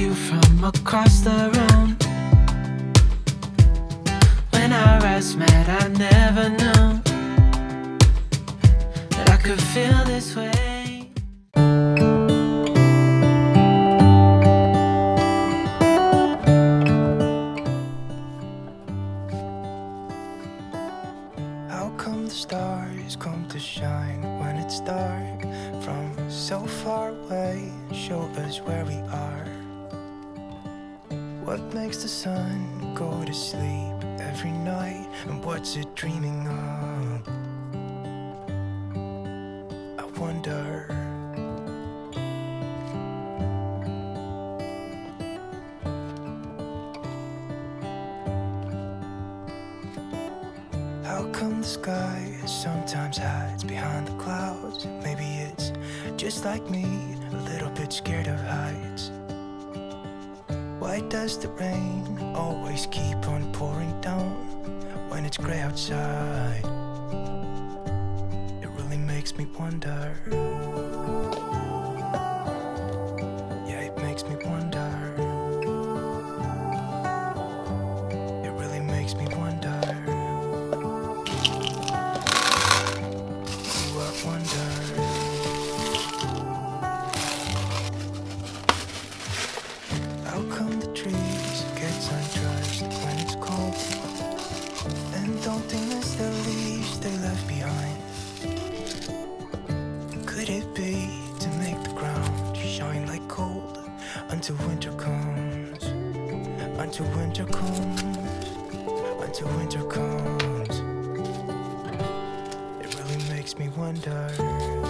you from across the room. When our eyes met, I never knew that I could feel this way. How come the stars come to shine when it's dark from so far away? Show us where we are. What makes the sun go to sleep every night? And what's it dreaming of? I wonder. How come the sky sometimes hides behind the clouds? Maybe it's just like me, a little bit scared of heights. Why does the rain always keep on pouring down when it's gray outside? It really makes me wonder. Until winter comes. It really makes me wonder.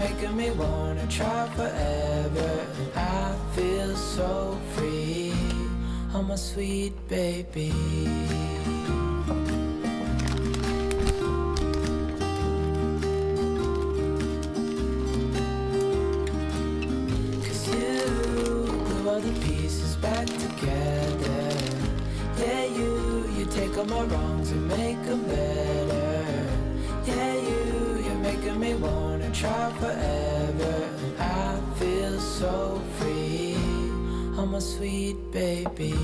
making me wanna try forever. I feel so free. Oh, my sweet baby. Cause you glue all the pieces back together. Yeah, you, you take all my wrongs and make them better. Try forever. And I feel so free. Oh, my sweet baby.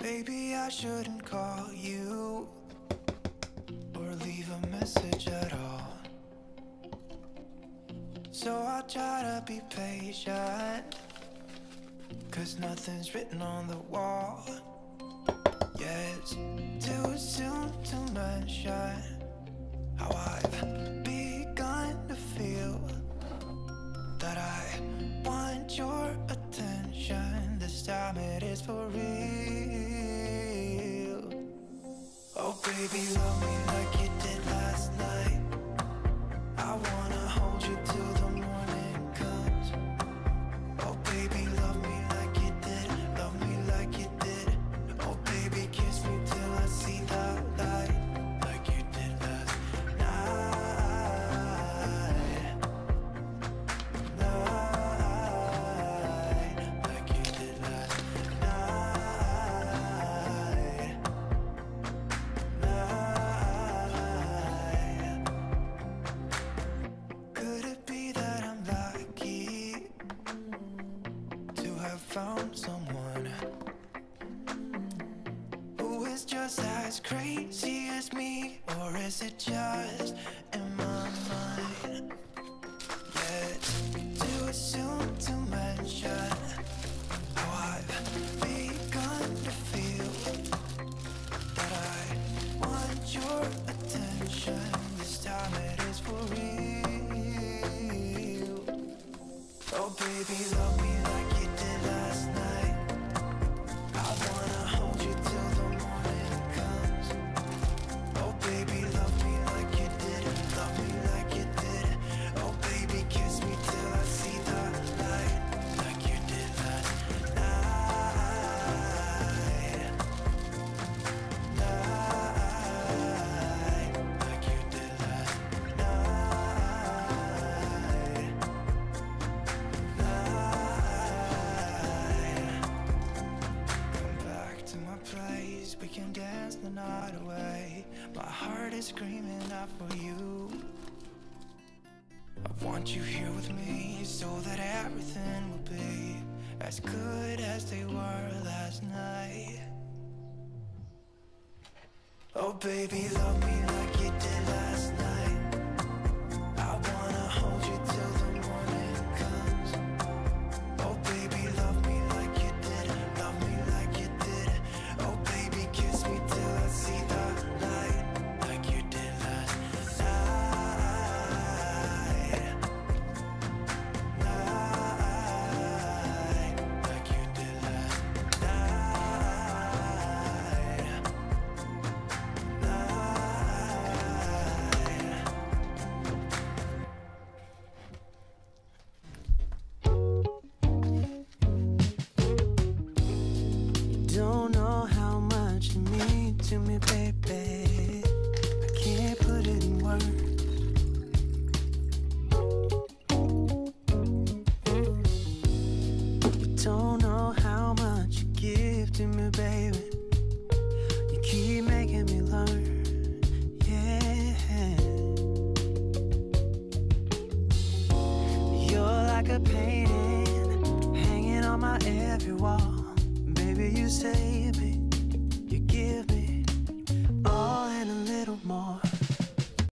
Maybe I shouldn't call you or leave a message at all. Try to be patient. Cause nothing's written on the wall. Yeah, it's too soon to mention how I've begun to feel that I want your attention. This time it is for real. Oh, baby, love me found someone who is just as crazy as me, or is it just for you. I want you here with me so that everything will be as good as they were last night. Oh, baby, love me like to me, baby.